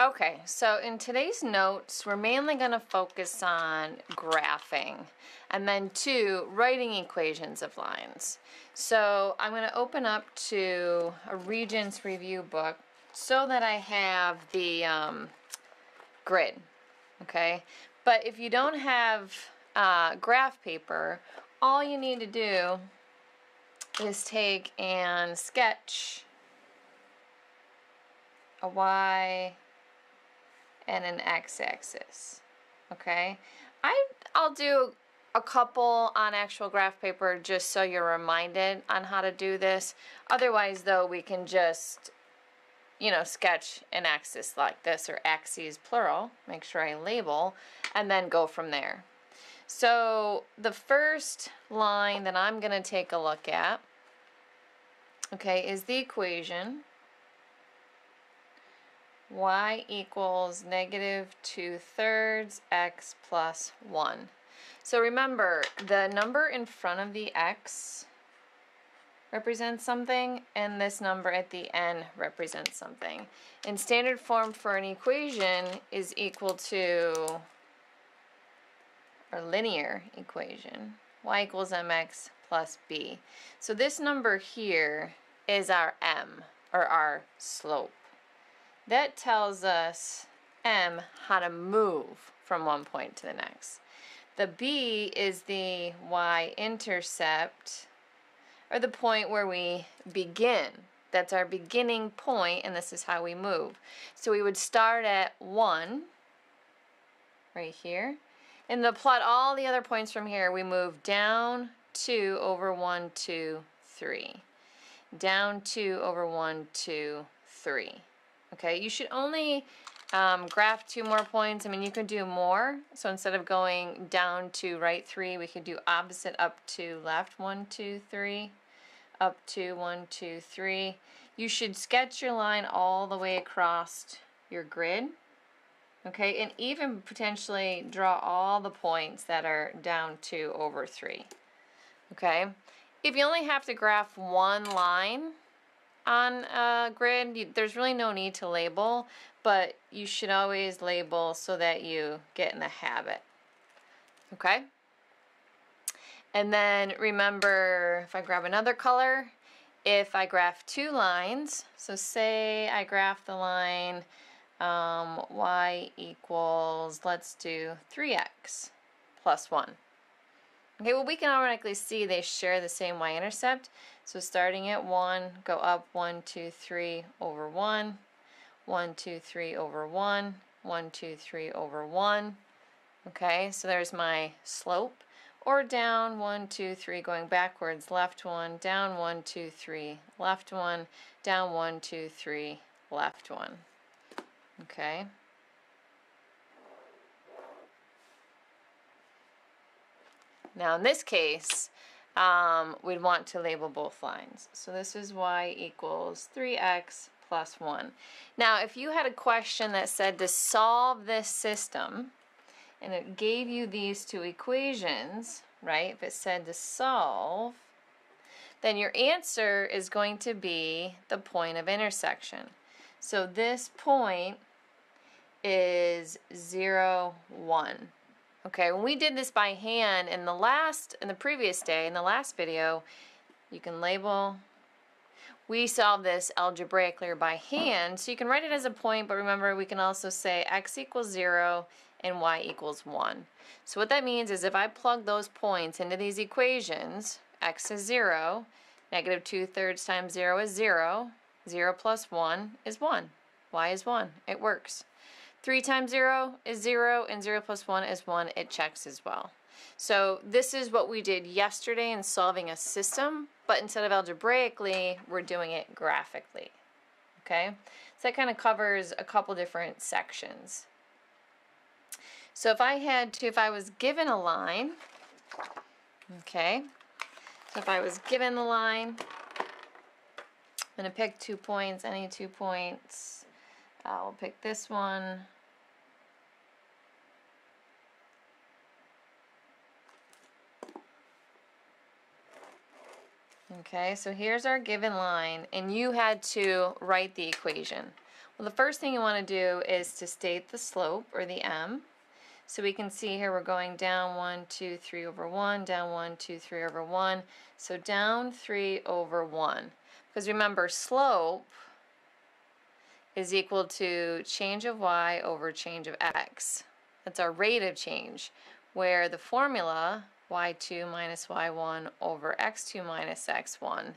Okay, so in today's notes, we're mainly going to focus on graphing and then two, writing equations of lines. So I'm going to open up to a Regents review book so that I have the um, grid, okay? But if you don't have uh, graph paper, all you need to do is take and sketch a Y and an x-axis. Okay, I, I'll do a couple on actual graph paper just so you're reminded on how to do this. Otherwise though, we can just, you know, sketch an axis like this or axes plural, make sure I label, and then go from there. So the first line that I'm going to take a look at, okay, is the equation y equals negative 2 thirds x plus 1. So remember, the number in front of the x represents something, and this number at the end represents something. In standard form for an equation is equal to, or linear equation, y equals mx plus b. So this number here is our m, or our slope. That tells us M how to move from one point to the next. The B is the y-intercept, or the point where we begin. That's our beginning point, and this is how we move. So we would start at 1, right here, and to plot all the other points from here, we move down 2 over 1, 2, 3. Down 2 over 1, 2, 3. Okay, you should only um, graph two more points. I mean, you could do more. So instead of going down to right three, we could do opposite up to left, one, two, three, up to one, two, three. You should sketch your line all the way across your grid. Okay, and even potentially draw all the points that are down two over three. Okay, if you only have to graph one line, on a grid, there's really no need to label, but you should always label so that you get in the habit. Okay? And then remember, if I grab another color, if I graph two lines, so say I graph the line um, y equals, let's do 3x plus 1. Okay, well we can automatically see they share the same y-intercept. So starting at 1, go up 1, 2, 3 over 1, 1, 2, 3 over 1, 1, 2, 3 over 1. Okay, so there's my slope. Or down 1, 2, 3, going backwards, left 1, down 1, 2, 3, left 1, down 1, 2, 3, left 1. Okay. Now in this case, um, we'd want to label both lines. So this is y equals 3x plus 1. Now if you had a question that said to solve this system, and it gave you these two equations, right? If it said to solve, then your answer is going to be the point of intersection. So this point is 0, 1. Okay, when we did this by hand in the last, in the previous day, in the last video, you can label, we solved this algebraically or by hand, so you can write it as a point, but remember we can also say x equals 0 and y equals 1. So what that means is if I plug those points into these equations, x is 0, negative 2 thirds times 0 is 0, 0 plus 1 is 1, y is 1, it works. 3 times 0 is 0, and 0 plus 1 is 1. It checks as well. So this is what we did yesterday in solving a system, but instead of algebraically, we're doing it graphically. Okay? So that kind of covers a couple different sections. So if I had to, if I was given a line, okay, so if I was given the line, I'm going to pick two points, any two points. I'll pick this one. Okay, so here's our given line, and you had to write the equation. Well, the first thing you want to do is to state the slope, or the m. So we can see here we're going down 1, 2, 3 over 1, down 1, 2, 3 over 1. So down 3 over 1. Because remember, slope is equal to change of y over change of x. That's our rate of change, where the formula y2 minus y1 over x2 minus x1,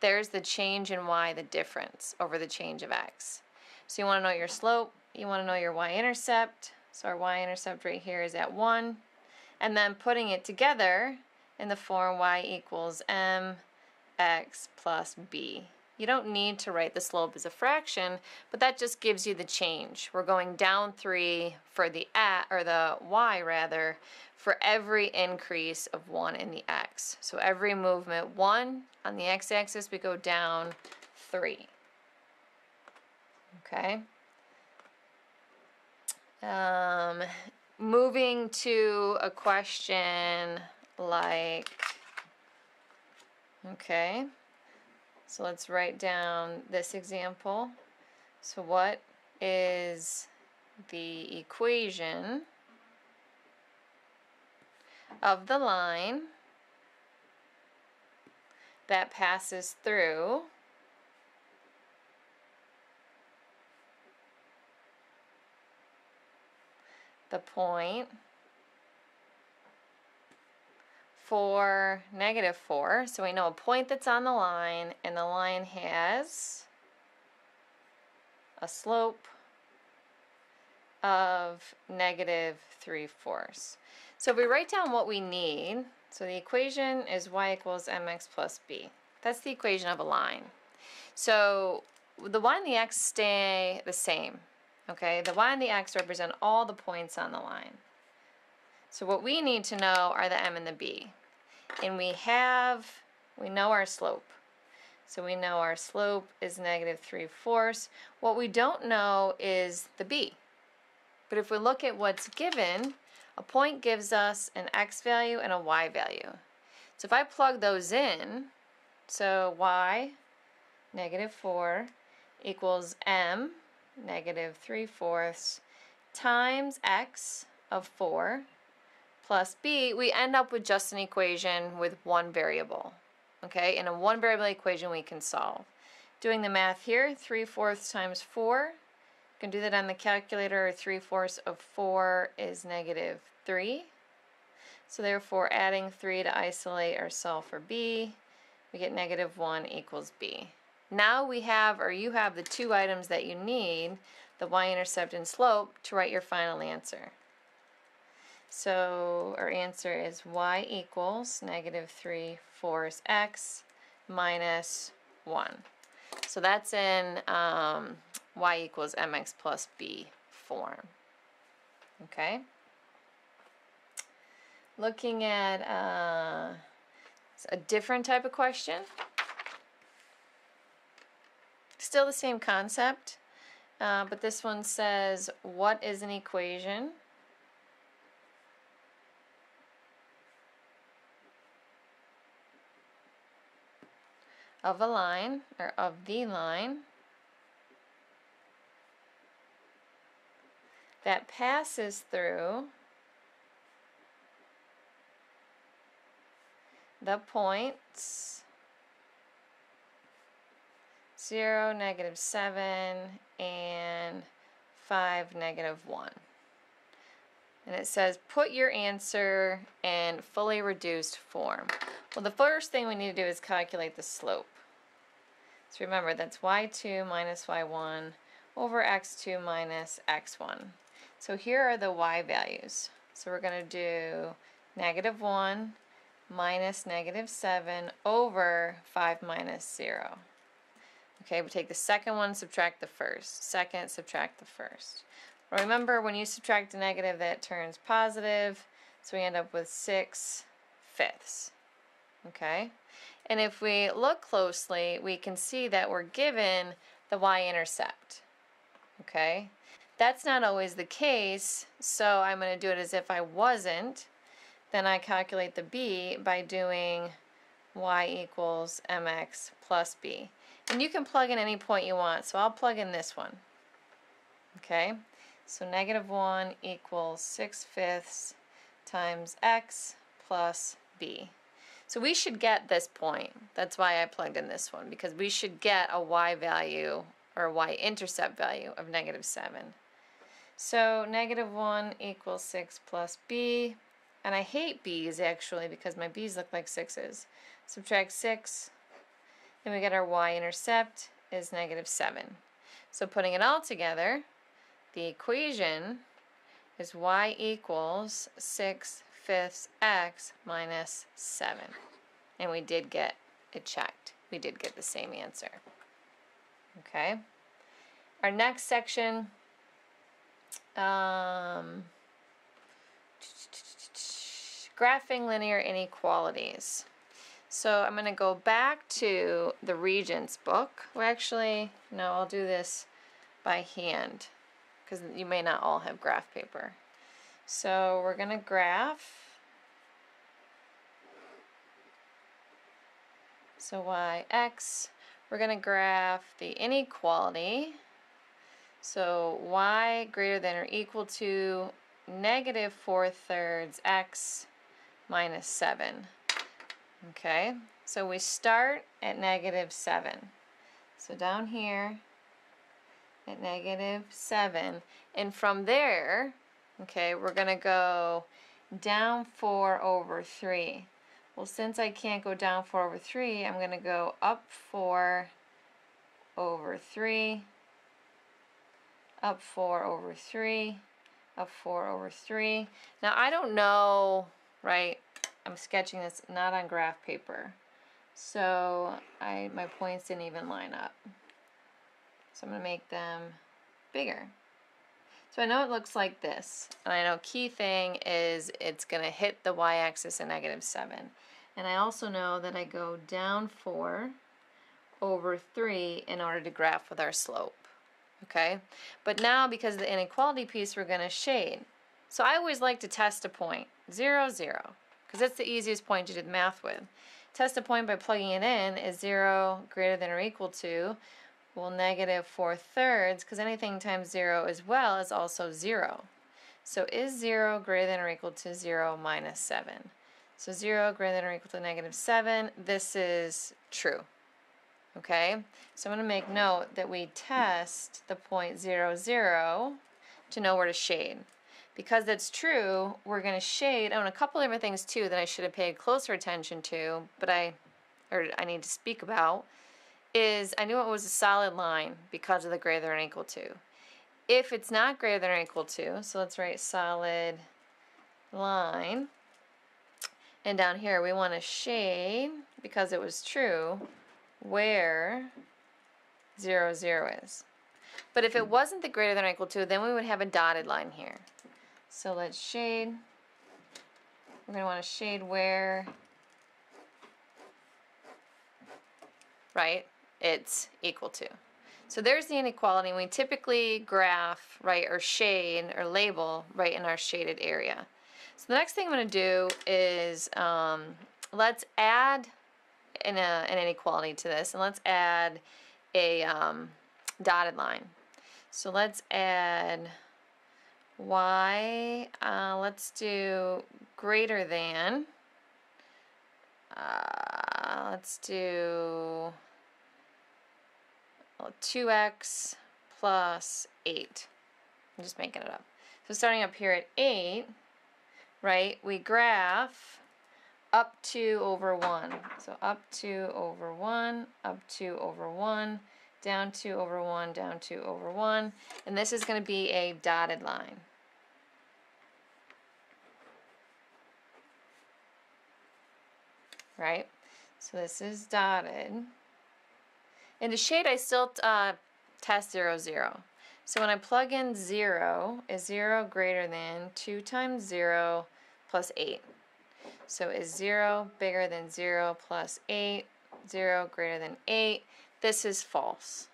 there's the change in y, the difference, over the change of x. So you want to know your slope, you want to know your y-intercept, so our y-intercept right here is at 1, and then putting it together in the form y equals mx plus b. You don't need to write the slope as a fraction, but that just gives you the change. We're going down 3 for the at, or the y rather, for every increase of 1 in the x. So every movement 1 on the x-axis, we go down 3. Okay. Um, moving to a question like, okay, so let's write down this example. So what is the equation of the line that passes through the point 4, negative 4. So we know a point that's on the line, and the line has a slope of negative 3 fourths. So if we write down what we need, so the equation is y equals mx plus b. That's the equation of a line. So the y and the x stay the same. Okay, the y and the x represent all the points on the line. So what we need to know are the m and the b and we have, we know our slope. So we know our slope is negative 3 fourths. What we don't know is the b. But if we look at what's given, a point gives us an x value and a y value. So if I plug those in, so y, negative 4, equals m, negative 3 fourths, times x of 4, plus b, we end up with just an equation with one variable. Okay, in a one variable equation we can solve. Doing the math here, 3 fourths times 4, you can do that on the calculator, 3 fourths of 4 is negative 3. So therefore adding 3 to isolate or solve for b, we get negative 1 equals b. Now we have, or you have the two items that you need, the y-intercept and slope, to write your final answer. So our answer is y equals negative 3 fourths x minus 1. So that's in um, y equals mx plus b form. Okay. Looking at uh, a different type of question. Still the same concept, uh, but this one says, what is an equation of a line, or of the line, that passes through the points 0, negative 7, and 5, negative 1. And it says put your answer in fully reduced form. Well, the first thing we need to do is calculate the slope. So remember, that's y2 minus y1 over x2 minus x1. So here are the y values. So we're going to do negative 1 minus negative 7 over 5 minus 0. Okay, we take the second one, subtract the first. Second, subtract the first. Remember, when you subtract a negative, that turns positive, so we end up with 6 fifths. Okay? And if we look closely, we can see that we're given the y-intercept. Okay? That's not always the case, so I'm going to do it as if I wasn't. Then I calculate the b by doing y equals mx plus b. And you can plug in any point you want, so I'll plug in this one. Okay, so negative 1 equals 6 fifths times x plus b. So we should get this point. That's why I plugged in this one, because we should get a y value or y-intercept value of negative 7. So negative 1 equals 6 plus b, and I hate b's actually because my b's look like 6's. Subtract 6, and we get our y-intercept is negative 7. So putting it all together, the equation is y equals 6 fifths x minus 7. And we did get it checked. We did get the same answer. Okay. Our next section, um, graphing linear inequalities. So I'm going to go back to the Regents book. Well, actually, no, I'll do this by hand because you may not all have graph paper. So we're going to graph. So y, x, we're going to graph the inequality. So y greater than or equal to negative 4 thirds x minus 7. Okay, so we start at negative 7. So down here at negative 7. And from there, okay, we're going to go down 4 over 3. Well, since I can't go down 4 over 3, I'm going to go up 4 over 3, up 4 over 3, up 4 over 3. Now, I don't know, right, I'm sketching this not on graph paper. So I my points didn't even line up. So I'm going to make them bigger. So I know it looks like this. And I know key thing is it's going to hit the y-axis at negative 7. And I also know that I go down 4 over 3 in order to graph with our slope. Okay? But now because of the inequality piece, we're going to shade. So I always like to test a point. 0, 0 because that's the easiest point to do the math with. Test a point by plugging it in is 0 greater than or equal to, well, negative 4 thirds, because anything times 0 as well is also 0. So is 0 greater than or equal to 0 minus 7? So 0 greater than or equal to negative 7, this is true. Okay, so I'm going to make note that we test the point 0, 0 to know where to shade because that's true, we're going to shade on a couple different things too that I should have paid closer attention to, but I, or I need to speak about, is I knew it was a solid line because of the greater than or equal to. If it's not greater than or equal to, so let's write solid line, and down here we want to shade, because it was true, where 0, 0 is. But if it wasn't the greater than or equal to, then we would have a dotted line here. So let's shade. We're going to want to shade where, right, it's equal to. So there's the inequality. We typically graph, right, or shade or label right in our shaded area. So the next thing I'm going to do is um, let's add an, uh, an inequality to this, and let's add a um, dotted line. So let's add y, uh, let's do greater than, uh, let's do 2x plus 8. I'm just making it up. So starting up here at 8, right, we graph up 2 over 1. So up 2 over 1, up 2 over 1, down 2 over 1, down 2 over 1. And this is going to be a dotted line. right? So this is dotted. In the shade, I still uh, test 0, 0. So when I plug in 0, is 0 greater than 2 times 0 plus 8? So is 0 bigger than 0 plus 8? 0 greater than 8? This is false.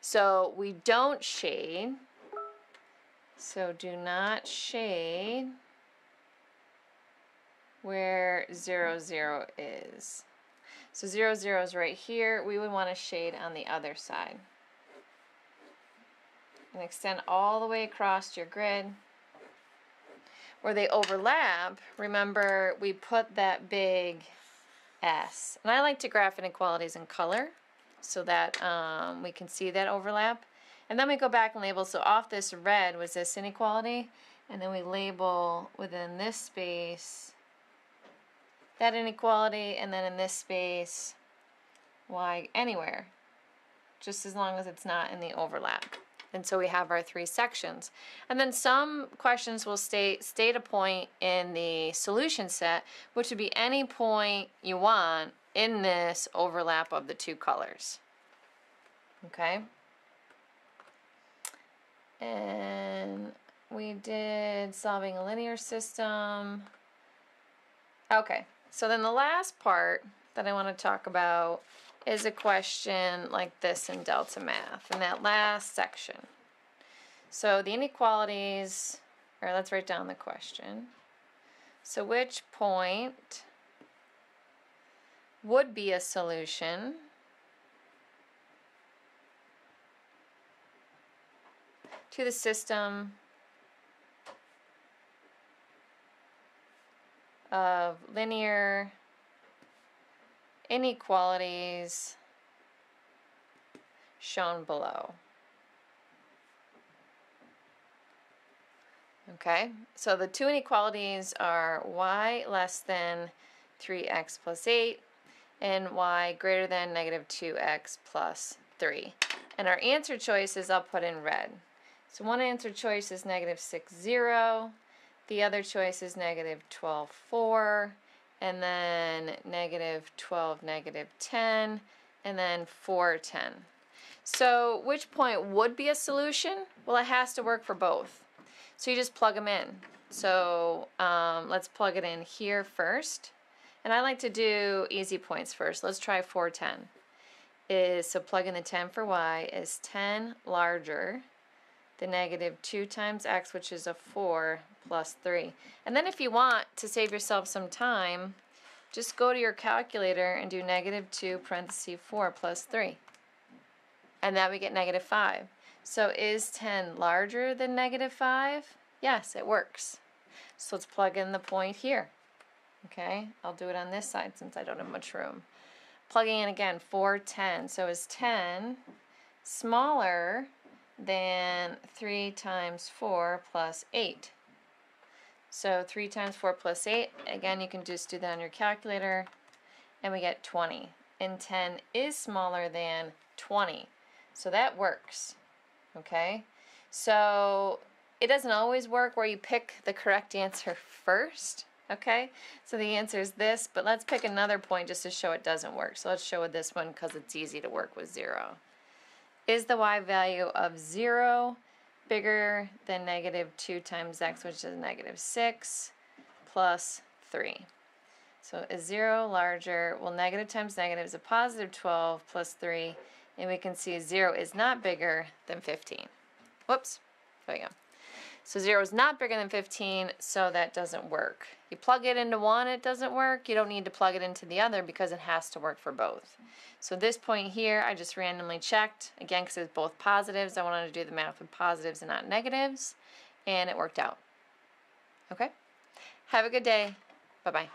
So we don't shade. So do not shade where 0, 0 is. So 0, 0 is right here. We would want to shade on the other side. and extend all the way across your grid. Where they overlap, remember we put that big S. And I like to graph inequalities in color so that um, we can see that overlap. And then we go back and label, so off this red was this inequality, and then we label within this space that inequality, and then in this space, y anywhere, just as long as it's not in the overlap. And so we have our three sections. And then some questions will state, state a point in the solution set, which would be any point you want in this overlap of the two colors. Okay? And we did solving a linear system. Okay, so then the last part that I want to talk about is a question like this in Delta Math, in that last section. So the inequalities, or let's write down the question. So which point would be a solution to the system of linear inequalities shown below. Okay, so the two inequalities are y less than 3x plus 8 and y greater than negative 2x plus 3. And our answer choices I'll put in red. So one answer choice is negative 6, 0. The other choice is negative 12, 4 and then negative 12, negative 10, and then 4, 10. So which point would be a solution? Well, it has to work for both. So you just plug them in. So um, let's plug it in here first. And I like to do easy points first. Let's try 410. Is, so plug in the 10 for y, is 10 larger the negative 2 times x, which is a 4, plus 3. And then if you want to save yourself some time, just go to your calculator and do negative 2 parenthesis 4 plus 3. And that we get negative 5. So is 10 larger than negative 5? Yes, it works. So let's plug in the point here. Okay, I'll do it on this side since I don't have much room. Plugging in again, 4, 10. So is 10 smaller than 3 times 4 plus 8. So 3 times 4 plus 8, again you can just do that on your calculator, and we get 20. And 10 is smaller than 20, so that works, okay? So it doesn't always work where you pick the correct answer first, okay? So the answer is this, but let's pick another point just to show it doesn't work. So let's show with this one because it's easy to work with 0. Is the y value of 0 bigger than negative 2 times x, which is negative 6, plus 3? So is 0 larger? Well, negative times negative is a positive 12 plus 3, and we can see 0 is not bigger than 15. Whoops, there we go. So 0 is not bigger than 15, so that doesn't work. You plug it into one, it doesn't work. You don't need to plug it into the other because it has to work for both. So this point here, I just randomly checked, again, because it's both positives. I wanted to do the math with positives and not negatives, and it worked out. Okay? Have a good day. Bye-bye.